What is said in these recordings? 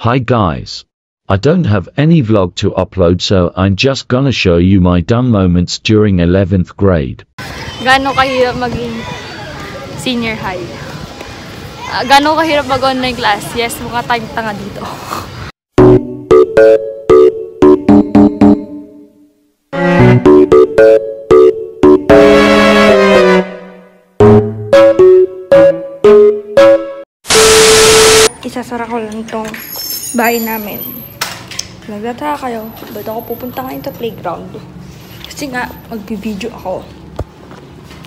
Hi guys. I don't have any vlog to upload so I'm just gonna show you my dumb moments during 11th grade. Gano'ng kahirap maging senior high? Uh, Gano'ng kahirap mag-online class? Yes, mukha tayong tanga dito. Isasara ko lang tong bahay namin. Nagtataka kayo, ba't ako pupunta ngayon sa playground? Kasi nga, magbibideo ako.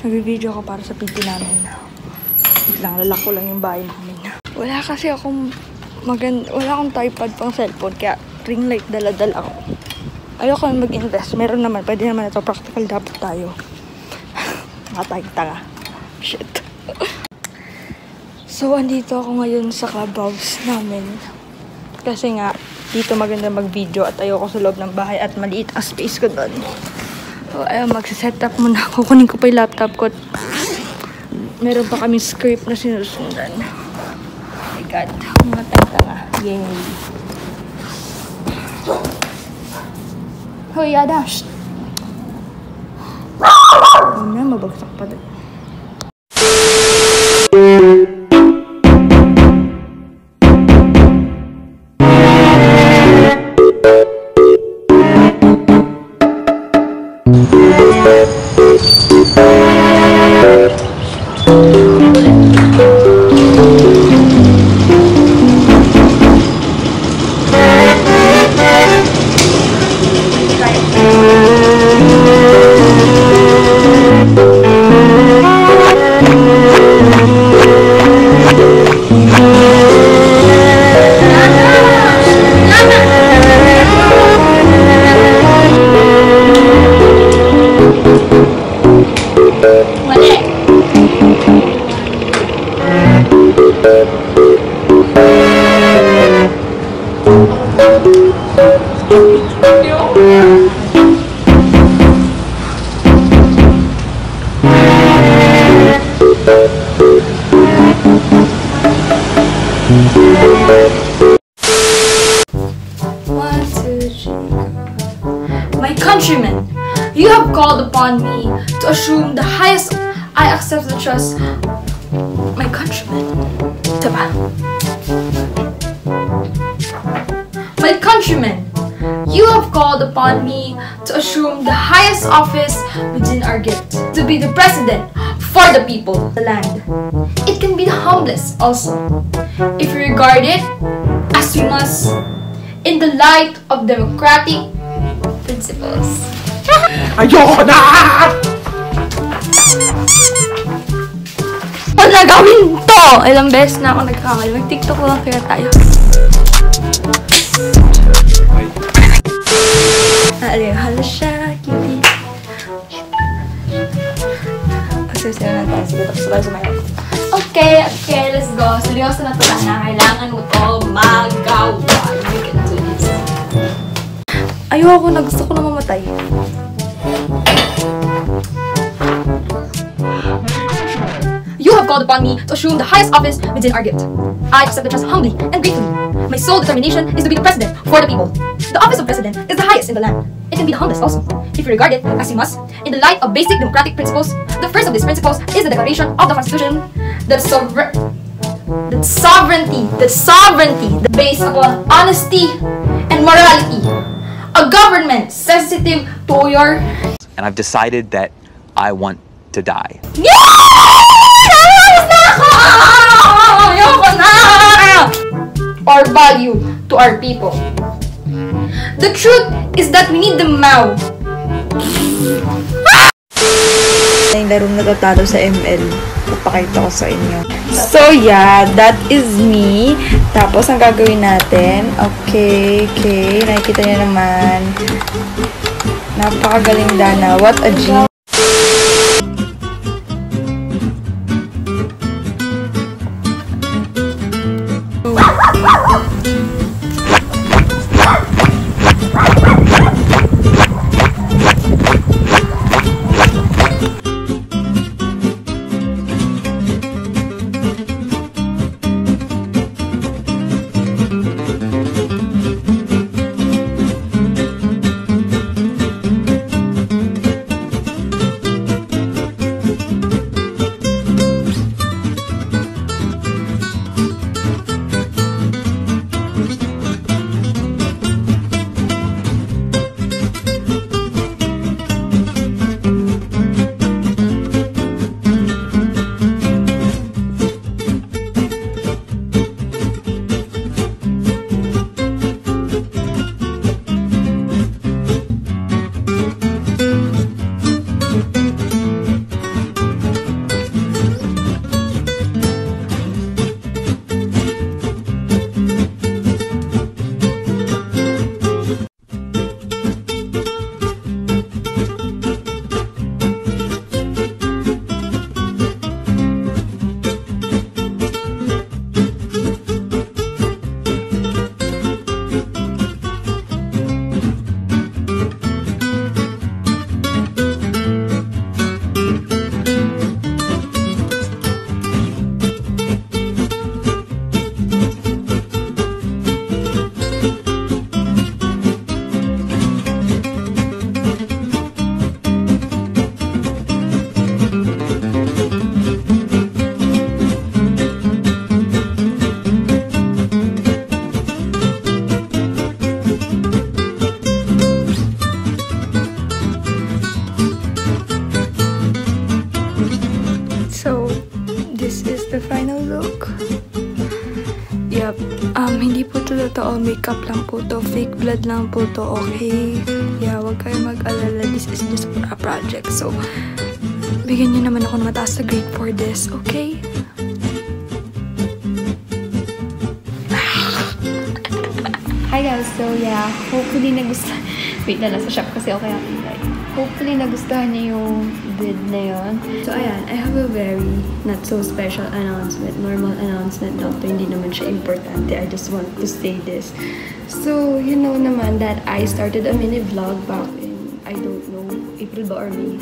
Magbibideo ako para sa video namin. Lang lalak ko lang yung bahay namin. Wala kasi akong magan wala akong tripod pang cellphone kaya ring light dala-dala ako. Ayoko na mag-invest. Meron naman, pwede naman ito practical dapat tayo. Mga tayong tanga. Shit. so, andito ako ngayon sa clubhouse namin. Kasi nga, dito maganda mag-video at ayoko sa loob ng bahay at maliit ang space ko doon. So, ayun, magsiset up muna ako. Kunin ko pa yung laptop ko. Meron pa kami script na sinusundan. Oh my God. Mga tanga. Yay. Hoy, Ada. Shh. Ano na, mabagsak pa doon. Thank. One, two, three. My countrymen, you have called upon me to assume the highest. I accept the trust. My countrymen, diba? My countrymen, you have called upon me to assume the highest office within our gift, to be the president for the people, the land. It can be the humblest also, if you regard it as we must in the light of democratic principles. Ayoko na! Huwag na gawin to! Ilang beses na ako nagkakamali. Mag-tiktok lang kaya tayo. Agsasayo na tayo. Sige, tapos tayo sumayaw. Okay, okay, let's go. Seryoso na to na. Kailangan mo to magawa. You can do this. Ayoko na. Gusto ko na mamatay. You have called upon me to assume the highest office within our gift. I accept the trust humbly and gratefully. My sole determination is to be the president for the people. The office of president is the highest in the land. It can be the humblest also, if you regard it as you must. In the light of basic democratic principles, the first of these principles is the Declaration of the Constitution, the sovereign, the sovereignty, the sovereignty, the base upon honesty and morality. A government sensitive to your and I've decided that I want to die. Ayos na ako! Ayoko na! Or value to our people. The truth is that we need them now. yung larong natatalo sa ML. Papakita ko sa inyo. So, yeah, that is me. Tapos, ang gagawin natin, okay, okay, nakikita niyo naman. Napakagaling Dana. What a G. all makeup lang po to. Fake blood lang po to, okay? Yeah, wag kayo mag-alala. This is just a project. So, bigyan niyo naman ako ng mataas na grade for this, okay? Hi guys, so yeah, hopefully nagustuhan, wait na nasa shop kasi ako kaya like, hopefully nagustuhan niyo yung vid na yon. So ayan, I have a very not so special announcement, normal announcement lang to, hindi naman siya importante, I just want to say this. So, you know naman that I started a mini vlog back in, I don't know, April ba or May?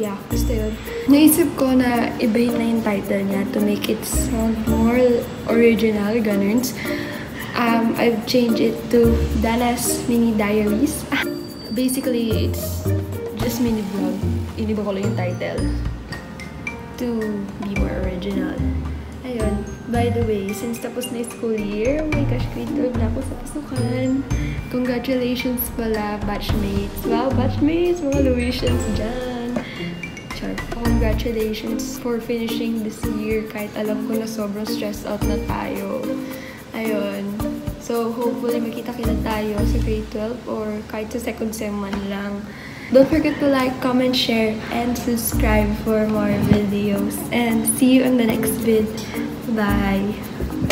Yeah, basta yun. Naisip ko na ibahin na yung title niya to make it sound more original, ganun. Um, I've changed it to Dana's Mini Diaries. Basically, it's just mini vlog. Iniba ko lang yung title to be more original. Ayun. By the way, since tapos na school year, oh my gosh, grade 12 na ako sa pasukan. Congratulations pala, batchmates. Wow, batchmates! Mga Louisians dyan. Char. Congratulations for finishing this year kahit alam ko na sobrang stressed out na tayo. Ayun. So, hopefully makita kita tayo sa grade 12 or kahit sa second sem man lang. Don't forget to like, comment, share, and subscribe for more videos. And see you in the next vid. Bye!